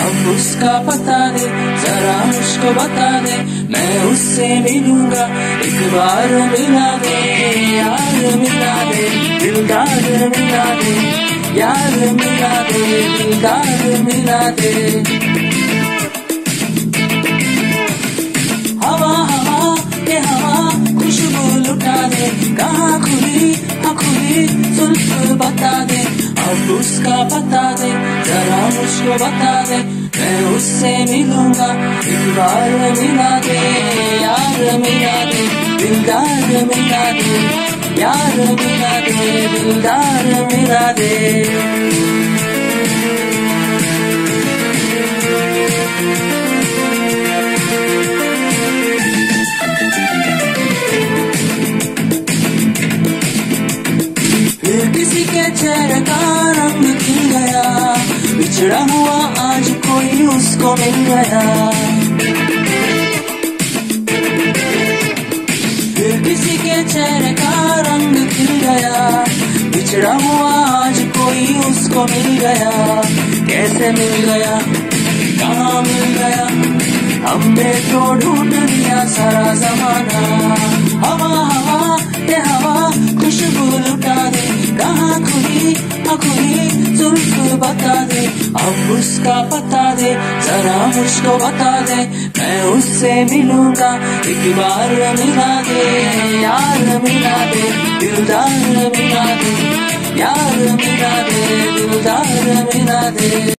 अब उसका पता दे जरा मुझको बता दे मैं उससे मिलूँगा एक बार मिला दे यार मिला दे दिलदार मिला दे यार मिला दे दिलदार मिला दे हवा खुशबू लुटा दे कहाँ खुली हाँ खुली सुल्फ बता दे अब उसका बता दे जरा मुझको बता दे मैं उससे मिलूँगा एक बार मिला दे यार मिला दे दिलदार मिला दे यार मिला दे दिलदार मिला दे किसी के चेहरे का रंग खिल गया। बिछड़ा हुआ आज कोई उसको मिल गया। फिर किसी के चेहरे का रंग खिल गया। बिछड़ा हुआ आज कोई उसको मिल गया। कैसे मिल गया? कहाँ मिल गया? हमने तो ढूंढ लिया सारा जमाना। अब उसका पता दे, जरा मुझको बता दे, मैं उससे मिलूँगा, एक बार मिला दे, यार मिला दे, दिलदार मिला दे, यार मिला दे, दिलदार मिला दे।